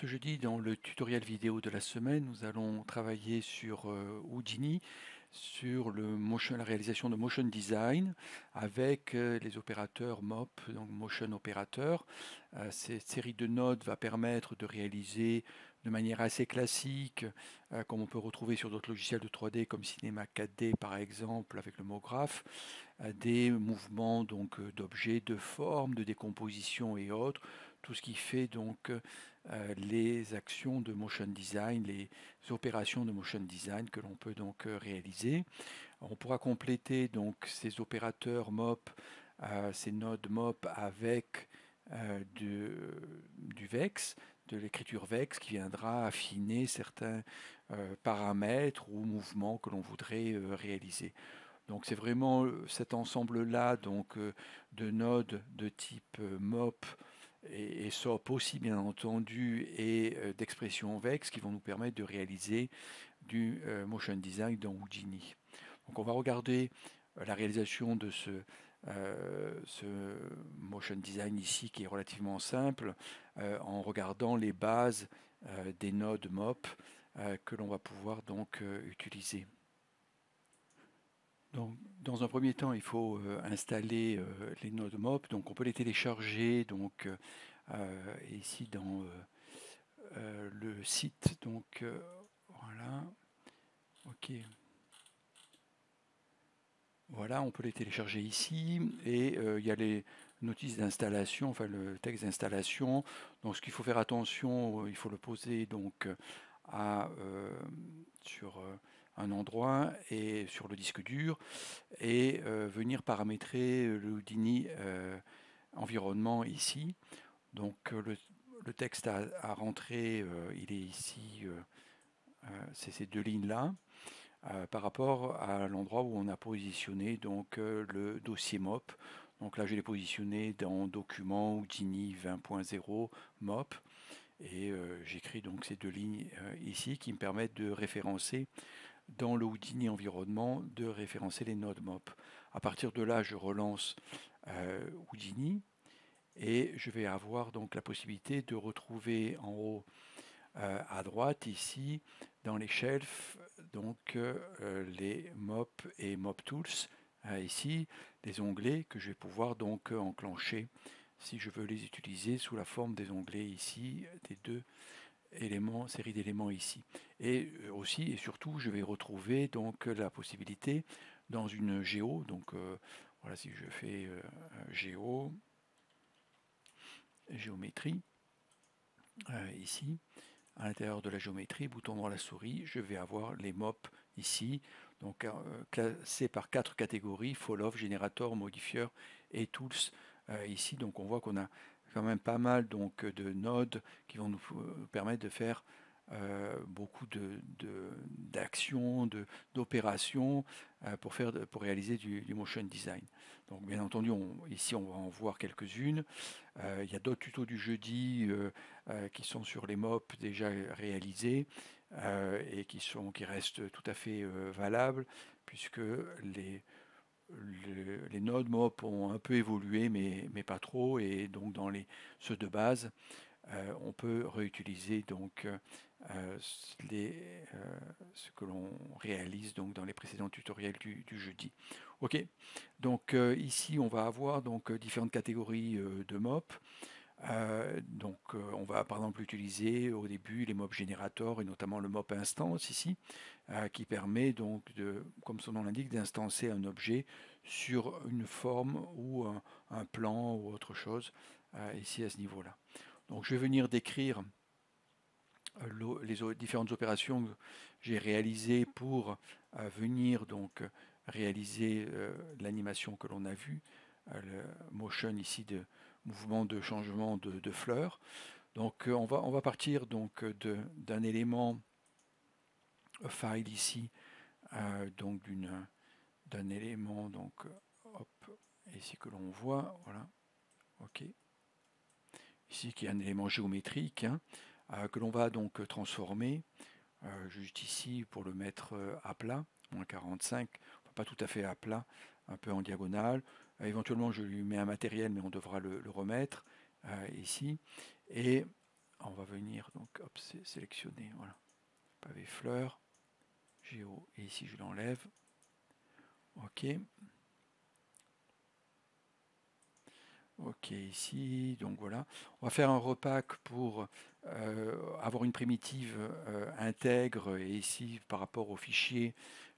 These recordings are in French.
Ce jeudi, dans le tutoriel vidéo de la semaine, nous allons travailler sur euh, Houdini, sur la réalisation de motion design avec euh, les opérateurs MOP, donc Motion Operator. Euh, cette série de nodes va permettre de réaliser de manière assez classique, comme on peut retrouver sur d'autres logiciels de 3D comme Cinema 4D par exemple avec le mot graph, des mouvements d'objets, de formes, de décomposition et autres, tout ce qui fait donc euh, les actions de motion design, les opérations de motion design que l'on peut donc euh, réaliser. On pourra compléter donc ces opérateurs MOP, euh, ces nodes MOP avec du VEX, de l'écriture VEX qui viendra affiner certains paramètres ou mouvements que l'on voudrait réaliser. Donc c'est vraiment cet ensemble-là donc de nodes de type MOP et, SOP aussi bien entendu et euh, d'expression VEX qui vont nous permettre de réaliser du euh, motion design dans Houdini. Donc on va regarder euh, la réalisation de ce, ce, motion design ici qui est relativement simple en regardant les bases des nodes MOP que l'on va pouvoir donc utiliser. Donc, dans un premier temps, il faut euh, installer euh, les nodes MOP. Donc, on peut les télécharger donc, euh, ici dans le site. Donc, voilà. OK. Voilà, on peut les télécharger ici. Et il y a les notices d'installation, enfin le texte d'installation. Donc, ce qu'il faut faire attention, il faut le poser donc à, sur un endroit et sur le disque dur et euh, venir paramétrer le Houdini euh, environnement ici. Donc euh, le, texte à, rentrer, il est ici, c'est ces deux lignes-là. par rapport à l'endroit où on a positionné donc le dossier MOP. Donc là, je l'ai positionné dans Document Houdini 20.0 MOP et j'écris donc ces deux lignes ici qui me permettent de référencer dans le Houdini environnement de référencer les nodes MOP. À partir de là, je relance euh, Houdini et je vais avoir donc la possibilité de retrouver en haut euh, à droite ici dans les shelves donc euh, les MOP et MOP Tools ici des onglets que je vais pouvoir donc enclencher si je veux les utiliser sous la forme des onglets ici des deux éléments, série d'éléments ici. Et euh, aussi et surtout, je vais retrouver donc la possibilité dans une géo. Donc euh, voilà, si je fais euh, géo, géométrie, ici, à l'intérieur de la géométrie, bouton droit la souris, je vais avoir les MOP ici, donc classés par quatre catégories, Fall Off, Générateur, Modifieur et Tools ici. Donc on voit qu'on a quand même pas mal donc, de nodes qui vont nous euh, permettre de faire euh, beaucoup d'actions, de, d'opérations euh, pour, pour réaliser du, motion design. Donc bien entendu, ici on va en voir quelques-unes. il y a d'autres tutos du jeudi qui sont sur les MOP déjà réalisés et qui, sont, qui restent tout à fait valables puisque les, les nodes MOP ont un peu évolué, mais, mais, pas trop, et donc dans les, ceux de base, euh, on peut réutiliser donc euh, les, euh, ce que l'on réalise donc dans les précédents tutoriels du, du jeudi. Ok, donc ici on va avoir donc différentes catégories de MOP. Donc on va par exemple utiliser au début les mobs générateurs et notamment le mob instance ici qui permet donc de, comme son nom l'indique, d'instancer un objet sur une forme ou un, plan ou autre chose ici à ce niveau-là. Donc je vais venir décrire les différentes opérations que j'ai réalisées pour venir donc réaliser l'animation que l'on a vue, le motion ici de mouvement de changement de, fleurs. Donc euh, on va, on va partir donc d'un élément file ici, euh, donc d'une d'un élément donc hop ici que l'on voit, voilà, ok, ici qui est un élément géométrique hein, euh, que l'on va donc transformer juste ici pour le mettre à plat, moins 45, pas tout à fait à plat, un peu en diagonale. Euh, éventuellement, je lui mets un matériel, mais on devra le, remettre euh, ici. Et on va venir, donc sélectionné, voilà. Pavé fleur, et ici je l'enlève. Ok. Ok, ici, donc voilà. On va faire un repack pour euh, avoir une primitive euh, intègre, et ici, par rapport au fichier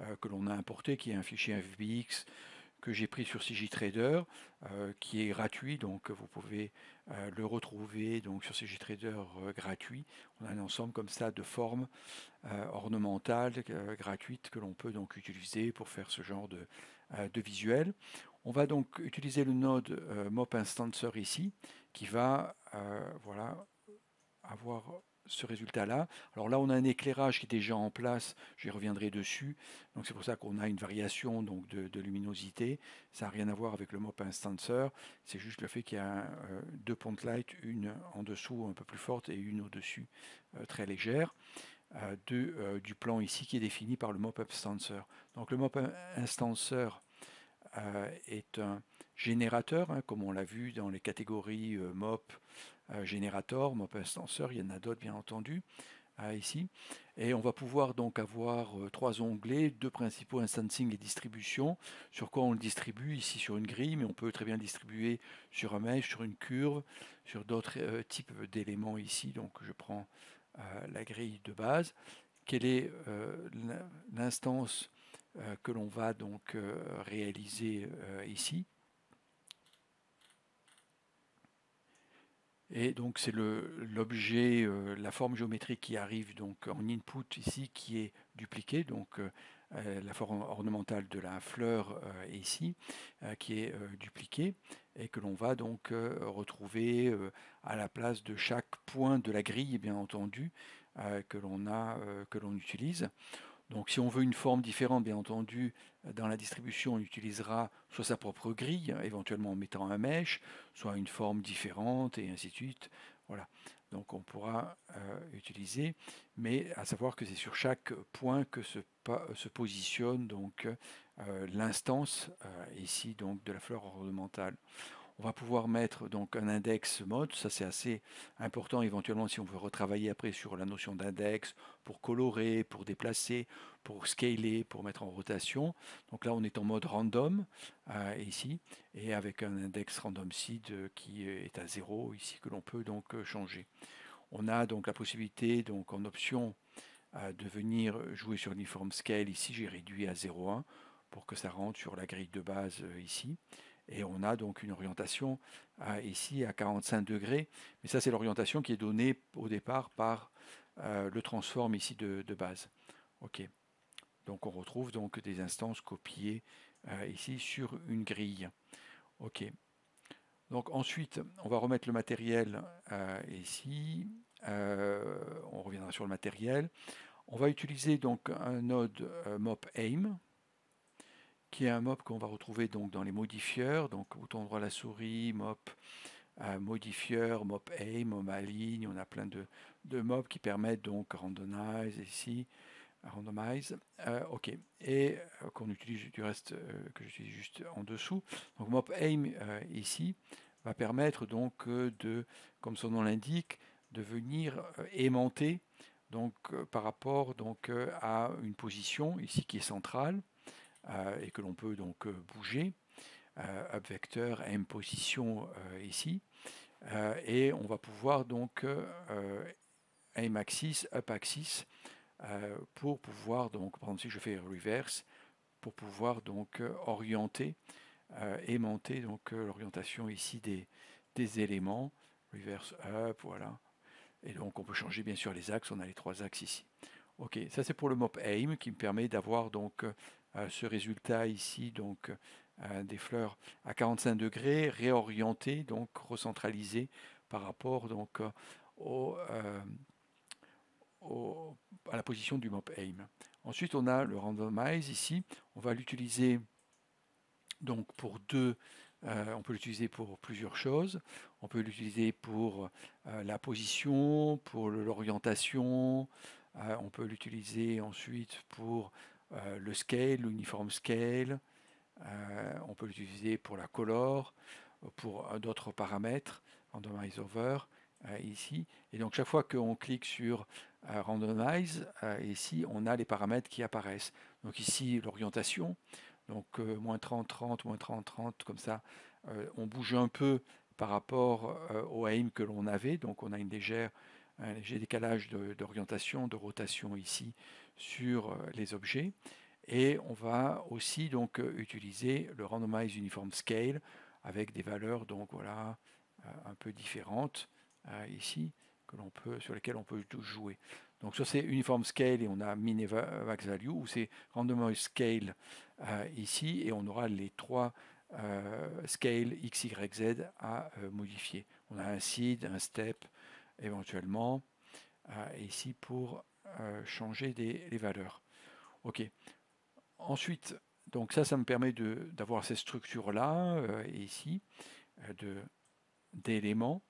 euh, que l'on a importé, qui est un fichier FBX, que j'ai pris sur CGTrader, euh, qui est gratuit, donc vous pouvez euh, le retrouver donc sur CGTrader euh, gratuit. On a un ensemble comme ça de formes ornementales gratuites que l'on peut donc utiliser pour faire ce genre de, de visuel. On va donc utiliser le node mop instancer ici, qui va voilà, avoir ce résultat-là. Alors là, on a un éclairage qui est déjà en place, j'y reviendrai dessus. Donc c'est pour ça qu'on a une variation donc, de, luminosité. Ça n'a rien à voir avec le mop instancer, c'est juste le fait qu'il y a euh, deux point light, une en dessous un peu plus forte et une au-dessus euh, très légère. Euh, de, du plan ici qui est défini par le mop instancer. Donc le mop instancer est un générateur, hein, comme on l'a vu dans les catégories mop, euh, générateur, mop instanceur, il y en a d'autres bien entendu euh, ici. Et on va pouvoir donc avoir euh, trois onglets, deux principaux instancing et distribution. Sur quoi on le distribue? Ici sur une grille, mais on peut très bien le distribuer sur un mesh, sur une curve, sur d'autres types d'éléments ici. Donc je prends la grille de base. Quelle est l'instance que l'on va donc réaliser ici? Et donc c'est l'objet, euh, la forme géométrique qui arrive donc en input ici qui est dupliquée, donc euh, euh, la forme ornementale de la fleur est ici, qui est dupliquée et que l'on va donc retrouver à la place de chaque point de la grille, bien entendu, que l'on a, que l'on utilise. Donc si on veut une forme différente, bien entendu, dans la distribution, on utilisera soit sa propre grille, éventuellement en mettant un mesh, soit une forme différente, et ainsi de suite. Voilà. Donc on pourra euh, utiliser, mais à savoir que c'est sur chaque point que se, positionne euh, l'instance euh, ici donc de la fleur ornementale. On va pouvoir mettre donc un index mode, ça c'est assez important éventuellement si on veut retravailler après sur la notion d'index pour colorer, pour déplacer, pour scaler, pour mettre en rotation. Donc là on est en mode random euh, ici et avec un index random seed euh, qui est à 0 ici que l'on peut donc euh, changer. On a donc la possibilité donc en option de venir jouer sur uniform scale ici j'ai réduit à 0,1 pour que ça rentre sur la grille de base ici. Et on a donc une orientation ici à 45 degrés. Mais ça, c'est l'orientation qui est donnée au départ par euh, le transform ici de, base. OK. Donc on retrouve donc des instances copiées euh, ici sur une grille. OK. Donc ensuite, on va remettre le matériel euh, ici. on reviendra sur le matériel. On va utiliser donc un node mop aim qui est un mop qu'on va retrouver donc dans les modifieurs, donc bouton droit la souris, mop, euh, modifieur, mop aim, mop aligne, on a plein de, de mobs qui permettent donc randomize ici, randomize, euh, ok, et euh, qu'on utilise du reste, que j'utilise juste en dessous. Donc mop aim ici va permettre donc de, comme son nom l'indique, de venir aimanter donc par rapport donc à une position ici qui est centrale euh, et que l'on peut donc euh, bouger. Euh, up vecteur, M position ici. et on va pouvoir donc aim axis, up axis, pour pouvoir donc, par exemple si je fais reverse, pour pouvoir donc orienter, aimanter donc l'orientation ici des, des éléments, reverse up, voilà. Et donc on peut changer bien sûr les axes, on a les trois axes ici. Ok, ça c'est pour le mop aim qui me permet d'avoir donc ce résultat ici, donc euh, des fleurs à 45 degrés, réorientées, donc recentralisées par rapport donc euh, euh, au, à la position du mop aim. Ensuite, on a le randomize ici. On va l'utiliser donc pour deux. on peut l'utiliser pour plusieurs choses. On peut l'utiliser pour la position, pour l'orientation. on peut l'utiliser ensuite pour euh, le scale, l'uniform scale, euh, on peut l'utiliser pour la color, pour d'autres paramètres, randomize over, ici. Et donc chaque fois qu'on clique sur Randomize, ici, on a les paramètres qui apparaissent. Donc ici, l'orientation, donc moins 30, 30, moins 30, 30, comme ça, on bouge un peu par rapport au aim que l'on avait. Donc on a une légère, un léger décalage d'orientation, de, rotation ici sur les objets. Et on va aussi donc utiliser le Randomize Uniform Scale avec des valeurs donc voilà un peu différentes ici que l'on peut sur lesquelles on peut jouer. Donc soit c'est uniform scale et on a min max value, ou c'est randomize scale ici et on aura les trois scale x, y, z à modifier. On a un seed, un step éventuellement ici pour changer des, les valeurs. Ok. Ensuite, donc ça, ça me permet d'avoir ces structures-là, ici, d'éléments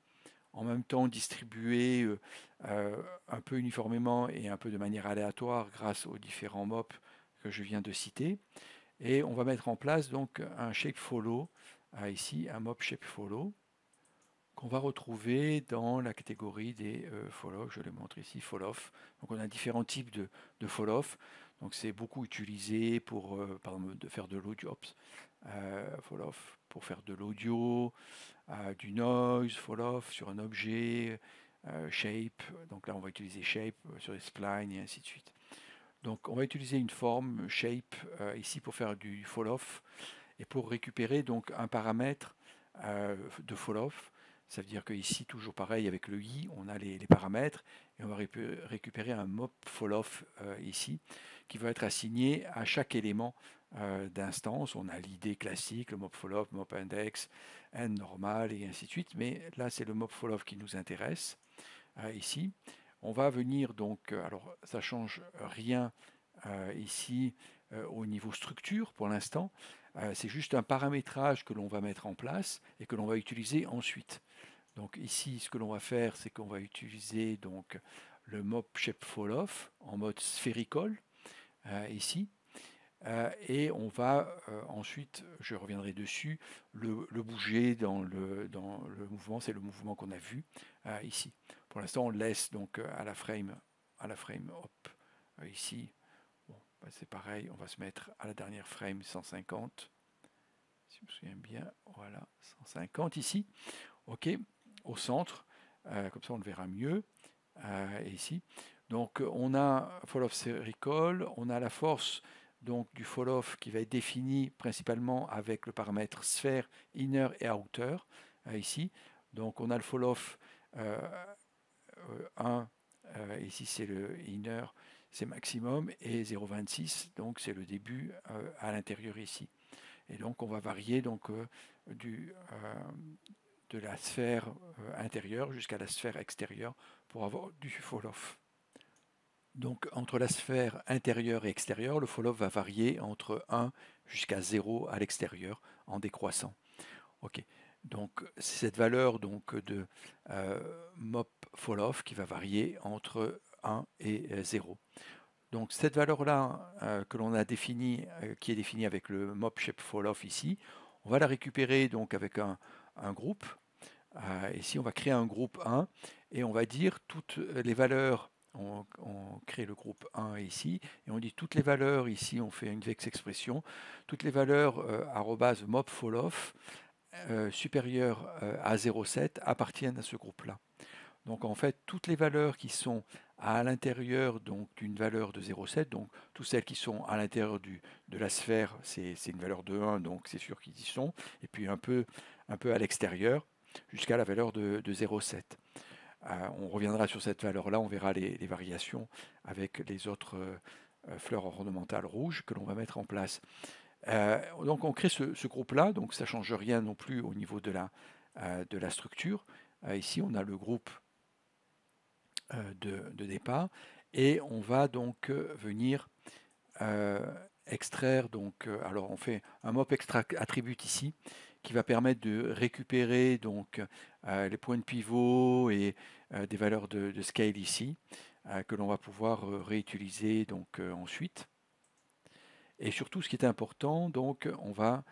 en même temps distribués euh, euh, un peu uniformément et un peu de manière aléatoire grâce aux différents mops que je viens de citer. Et on va mettre en place donc un shape follow, euh, ici un mop shape follow, qu'on va retrouver dans la catégorie des follow. Je le montre ici, follow. Donc on a différents types de, de follow. Donc c'est beaucoup utilisé pour de faire de l'audio, follow pour faire de l'audio, du noise, fall off sur un objet, euh, shape, donc là on va utiliser shape euh, sur les splines et ainsi de suite. Donc on va utiliser une forme shape euh, ici pour faire du fall off et pour récupérer donc un paramètre de fall off. Ça veut dire que ici, toujours pareil avec le i, on a les, paramètres et on va récupérer un mop fall off ici qui va être assigné à chaque élément euh, d'instance. On a l'idée classique, le mop follow, mop index, n normal et ainsi de suite. Mais là, c'est le mop follow qui nous intéresse euh, ici. On va venir donc, euh, alors ça change rien ici au niveau structure pour l'instant. c'est juste un paramétrage que l'on va mettre en place et que l'on va utiliser ensuite. Donc ici, ce que l'on va faire, c'est qu'on va utiliser donc le mop shape fall off en mode sphérical ici. Euh, et on va euh, ensuite, je reviendrai dessus, le, bouger dans le, dans le mouvement. C'est le mouvement qu'on a vu euh, ici. Pour l'instant, on laisse donc à la frame, à la frame hop, ici. Bah, c'est pareil, on va se mettre à la dernière frame 150. Si je me souviens bien, voilà, 150 ici. OK, au centre. comme ça, on le verra mieux. ici. Donc, on a Fall of Recall, on a la force donc du fall-off qui va être défini principalement avec le paramètre sphère inner et outer euh, ici. Donc on a le fall-off 1, euh, euh, ici c'est le inner, c'est maximum, et 0,26, donc c'est le début à l'intérieur ici. Et donc on va varier donc, du, de la sphère intérieure jusqu'à la sphère extérieure pour avoir du fall-off. Donc entre la sphère intérieure et extérieure, le fall-off va varier entre 1 jusqu'à 0 à l'extérieur en décroissant. Donc c'est cette valeur donc, de euh, mop fall-off qui va varier entre 1 et 0. Euh, donc cette valeur-là euh, que l'on a définie, qui est définie avec le mop shape fall-off ici, on va la récupérer donc avec un, un groupe. ici on va créer un groupe 1 et on va dire toutes les valeurs on, crée le groupe 1 ici, et on dit toutes les valeurs, ici on fait une vex expression, toutes les valeurs euh, mob euh, supérieures euh, à 0,7 appartiennent à ce groupe-là. Donc en fait, toutes les valeurs qui sont à l'intérieur d'une valeur de 0,7, donc toutes celles qui sont à l'intérieur de la sphère, c'est une valeur de 1, donc c'est sûr qu'ils y sont, et puis un peu, un peu à l'extérieur, jusqu'à la valeur de, de 0,7. Euh, on reviendra sur cette valeur-là, on verra les, variations avec les autres euh, euh, fleurs ornementales rouges que l'on va mettre en place. donc on crée ce, groupe-là, donc ça ne change rien non plus au niveau de la, de la structure. ici, on a le groupe de, départ et on va donc venir extraire, donc, alors on fait un mop extra attribute ici qui va permettre de récupérer donc euh, les points de pivot et euh, des valeurs de, scale ici euh, que l'on va pouvoir réutiliser donc ensuite. Et surtout, ce qui est important, donc, on va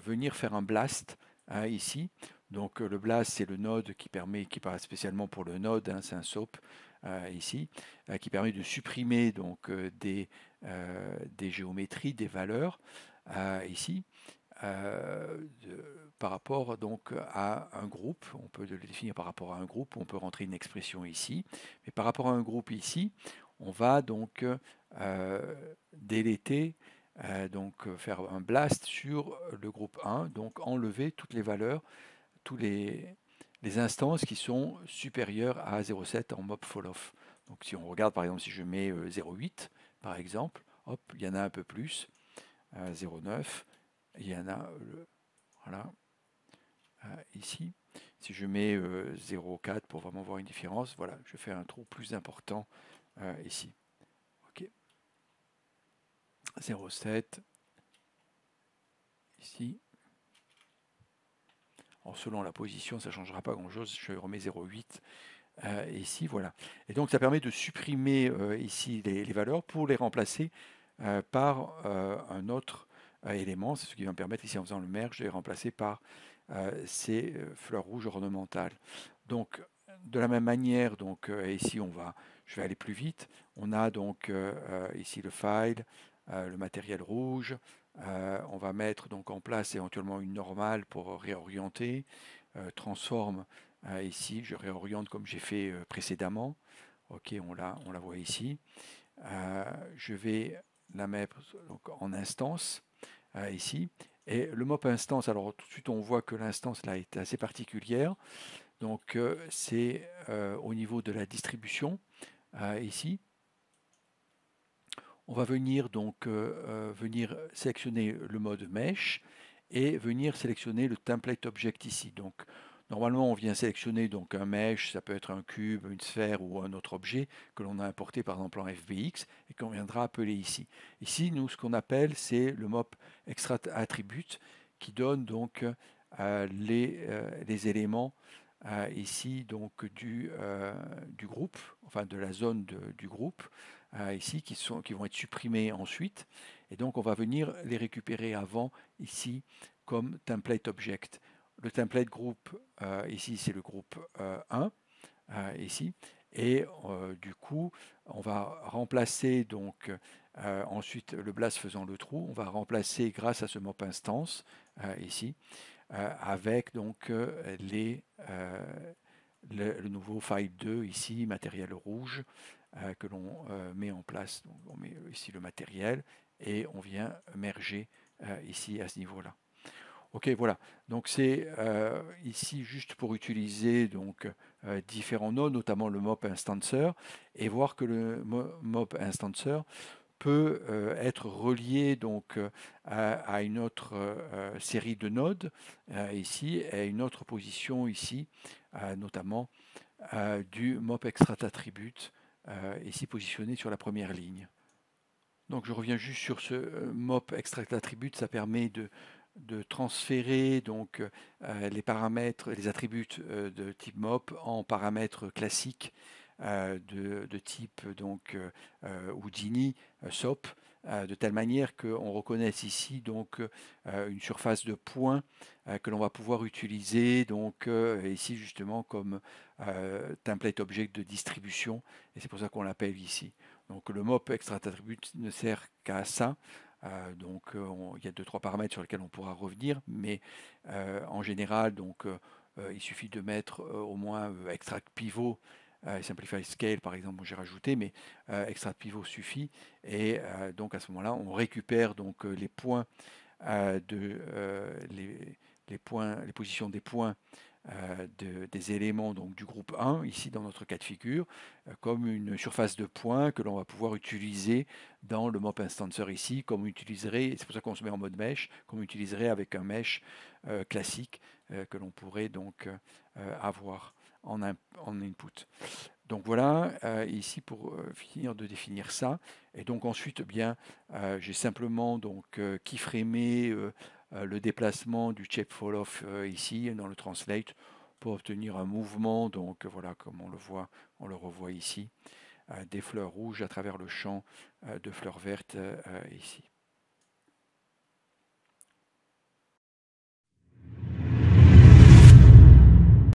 venir faire un blast ici Donc le blast, c'est le node qui permet, qui paraît spécialement pour le node, hein, c'est un SOAP ici, qui permet de supprimer donc des, des géométries, des valeurs ici. par rapport donc à un groupe, on peut le définir par rapport à un groupe, on peut rentrer une expression ici, mais par rapport à un groupe ici, on va donc déléter donc faire un blast sur le groupe 1, donc enlever toutes les valeurs, tous les, instances qui sont supérieures à 0,7 en mob fall off. Donc si on regarde par exemple si je mets 0,8 par exemple, hop, il y en a un peu plus, 0,9, il y en a voilà ici. Si je mets 0,4 pour vraiment voir une différence, voilà, je fais un trou plus important ici. 0,7 ici. Selon la position, ça ne changera pas grand-chose. Je remets 0,8 euh, ici, voilà. Et donc, ça permet de supprimer euh, ici les, valeurs pour les remplacer euh, par un autre élément. C'est ce qui va me permettre, ici, en faisant le merge, de les remplacer par ces fleurs rouges ornementales. Donc, de la même manière, donc ici, on va, je vais aller plus vite. On a donc ici le file, le matériel rouge. Euh, on va mettre donc en place éventuellement une normale pour réorienter. Euh, transforme ici, je réoriente comme j'ai fait précédemment. Ok, on la, voit ici. je vais la mettre en instance ici. Et le mop instance, alors tout de suite on voit que l'instance là est assez particulière. Donc c'est au niveau de la distribution ici on va venir donc euh, euh, sélectionner le mode mesh et venir sélectionner le template object ici. Donc normalement on vient sélectionner donc un mesh, ça peut être un cube, une sphère ou un autre objet que l'on a importé par exemple en FBX et qu'on viendra appeler ici. Ici nous ce qu'on appelle c'est le mop extra attribute qui donne donc euh, les, éléments ici donc du groupe, enfin de la zone du groupe ici qui, sont, qui vont être supprimés ensuite. Et donc on va venir les récupérer avant ici comme template object. Le template groupe euh, ici c'est le groupe 1 euh, ici. Et euh, du coup, on va remplacer donc ensuite le blast faisant le trou, on va remplacer grâce à ce mop instance ici avec donc les, le, nouveau file 2 ici, matériel rouge, euh, que l'on euh, met en place. On met ici le matériel et on vient merger euh, ici à ce niveau-là. Ok, voilà. Donc c'est ici juste pour utiliser donc différents nodes, notamment le mop instancer, et voir que le mop instancer peut être relié donc à, une autre série de nodes ici et à une autre position ici, notamment du mop extract attribute euh, ici positionné sur la première ligne. Donc je reviens juste sur ce euh, mop extract attribute, ça permet de, de transférer donc euh, les paramètres, les attributs de type mop en paramètres classiques de, type donc Houdini, SOP, de telle manière qu'on reconnaisse ici donc une surface de point que l'on va pouvoir utiliser donc ici justement comme template object de distribution et c'est pour ça qu'on l'appelle ici. Donc le mop extra attribute ne sert qu'à ça. donc il y a deux trois paramètres sur lesquels on pourra revenir, mais en général donc il suffit de mettre au moins extract pivot euh, Simplify Scale, par exemple, j'ai rajouté, mais euh, Extra Pivot suffit. Et euh, donc à ce moment-là, on récupère donc les points de les, points, les positions des points des éléments donc, du groupe 1, ici dans notre cas de figure, comme une surface de points que l'on va pouvoir utiliser dans le mop instancer ici, comme on utiliserait, c'est pour ça qu'on se met en mode mesh, comme on utiliserait avec un mesh classique que l'on pourrait donc avoir en, input. Donc voilà, euh, ici pour euh, finir de définir ça. Et donc ensuite, eh bien, euh, j'ai simplement donc keyframé le déplacement du shape fall off ici dans le translate pour obtenir un mouvement. Donc voilà, comme on le voit, on le revoit ici, des fleurs rouges à travers le champ de fleurs vertes ici.